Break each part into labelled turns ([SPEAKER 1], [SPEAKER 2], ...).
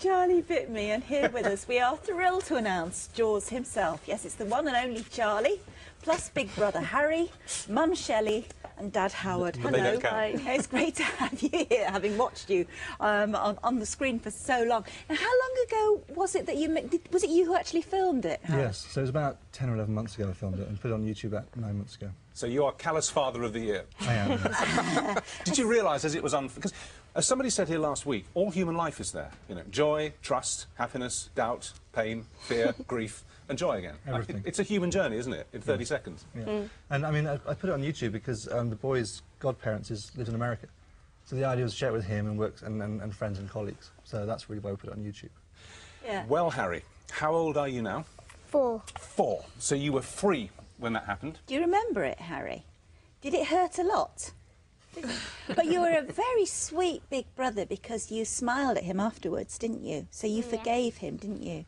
[SPEAKER 1] Charlie bit me, and here with us, we are thrilled to announce Jaws himself. Yes, it's the one and only Charlie, plus big brother Harry, mum Shelley, and dad Howard.
[SPEAKER 2] But
[SPEAKER 1] Hello. Hi. It's great to have you here, having watched you um, on, on the screen for so long. Now, how long ago was it that you did, was it you who actually filmed it? Howard?
[SPEAKER 3] Yes, so it was about 10 or 11 months ago I filmed it and put it on YouTube about nine months ago.
[SPEAKER 2] So you are Callous Father of the Year.
[SPEAKER 3] I am.
[SPEAKER 2] Did you realise as it was unfair? Because as somebody said here last week, all human life is there. You know, joy, trust, happiness, doubt, pain, fear, grief, and joy again.
[SPEAKER 3] Everything.
[SPEAKER 2] it- it's a human journey, isn't it? In 30 seconds.
[SPEAKER 3] yeah. And I mean, I, I put it on YouTube because um, the boy's godparents is, lives in America. So the idea was to share it with him and, works, and, and, and friends and colleagues. So that's really why we put it on YouTube.
[SPEAKER 1] Yeah.
[SPEAKER 2] Well, Harry, how old are you now?
[SPEAKER 4] Four.
[SPEAKER 2] Four. So you were free when that happened.
[SPEAKER 1] Do you remember it, Harry? Did it hurt a lot? but you were a very sweet big brother because you smiled at him afterwards, didn't you? So you forgave him, didn't you?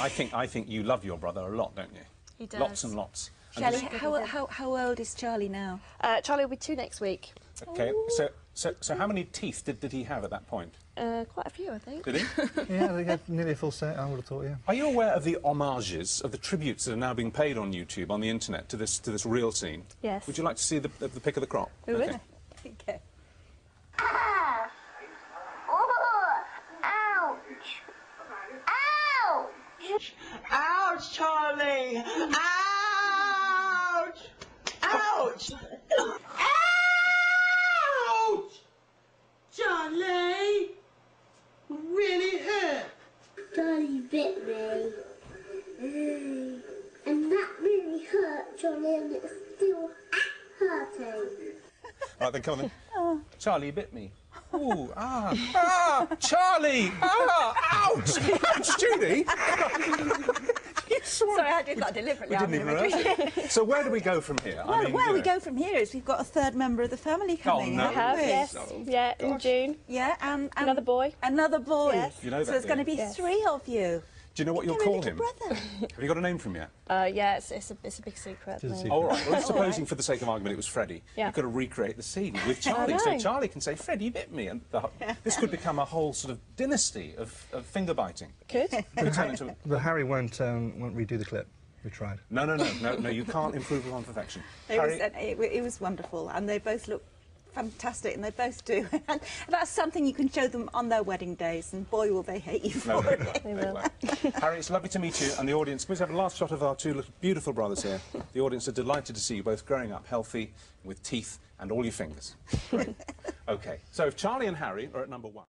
[SPEAKER 2] I think I think you love your brother a lot, don't you?
[SPEAKER 4] He does.
[SPEAKER 2] Lots and lots. And
[SPEAKER 1] how, how, how old is Charlie now?
[SPEAKER 4] Uh, Charlie will be two next week.
[SPEAKER 2] okay. So so so how many teeth did, did he have at that point?
[SPEAKER 4] Uh, quite a few, I think.
[SPEAKER 2] Did he?
[SPEAKER 3] yeah, they had nearly a full set, I would have thought, yeah.
[SPEAKER 2] Are you aware of the homages, of the tributes that are now being paid on YouTube, on the internet, to this to this real scene?
[SPEAKER 4] Yes.
[SPEAKER 2] Would you like to see the, the, the pick of the crop?
[SPEAKER 4] We would.
[SPEAKER 1] Okay.
[SPEAKER 5] Ah! Oh! Ouch! Ouch!
[SPEAKER 6] Ouch, Charlie! Ouch! Ouch! Ouch! Charlie! Really hurt.
[SPEAKER 5] Charlie bit me. Mm. And that really hurt Charlie and it's still hurting.
[SPEAKER 2] Right, then come on then. Charlie bit me. Ooh, ah, ah, Charlie! Ah, ouch! Ouch, Judy!
[SPEAKER 1] Sorry, I did that deliberately.
[SPEAKER 2] We didn't even
[SPEAKER 1] gonna
[SPEAKER 2] rehearse it. So where do we go from here?
[SPEAKER 1] Well, where
[SPEAKER 2] you
[SPEAKER 1] we go from here is we've got a third member of the family coming.
[SPEAKER 2] Oh, no.
[SPEAKER 1] haven't
[SPEAKER 4] Have, yes.
[SPEAKER 2] Oh,
[SPEAKER 4] yeah, in. June.
[SPEAKER 1] Yeah, and, and
[SPEAKER 4] Another boy.
[SPEAKER 1] Another boy.
[SPEAKER 4] Yes.
[SPEAKER 2] You know
[SPEAKER 1] so there's
[SPEAKER 2] do
[SPEAKER 1] going to be
[SPEAKER 4] Yes.
[SPEAKER 1] three of you.
[SPEAKER 2] Do you know what you'll call him?
[SPEAKER 1] brother.
[SPEAKER 2] Have you got a name for him yet?
[SPEAKER 4] Uh, yeah, it's, it's, a, it's a big secret.
[SPEAKER 3] It's a
[SPEAKER 4] moment.
[SPEAKER 2] All right. Well, let's supposing,
[SPEAKER 1] right.
[SPEAKER 2] for the sake of argument, it was Freddie.
[SPEAKER 4] Yeah.
[SPEAKER 2] You've got to recreate the scene with Charlie. So. Charlie can say, "Freddie, you bit me," and the, this could become a whole sort of dynasty of, of finger biting.
[SPEAKER 4] Good.
[SPEAKER 2] Could turn into-
[SPEAKER 3] But Harry won't, um, won't redo the clip. We tried.
[SPEAKER 2] No, no, no, no, no. You can't improve upon perfection.
[SPEAKER 1] It was,
[SPEAKER 2] Harry,
[SPEAKER 1] uh, it, it was wonderful, and they both look fantastic, and they both do. and that's something you can show them on their wedding days, and boy, will they hate you for
[SPEAKER 2] no, no,
[SPEAKER 1] it.
[SPEAKER 4] They
[SPEAKER 2] they
[SPEAKER 4] will.
[SPEAKER 2] Harry, it's lovely to meet you, and the audience. Can we have a last shot of our two little beautiful brothers here? The audience are delighted to see you both growing up healthy, with teeth and all your fingers. Great. okay. So if Charlie and Harry are at number one.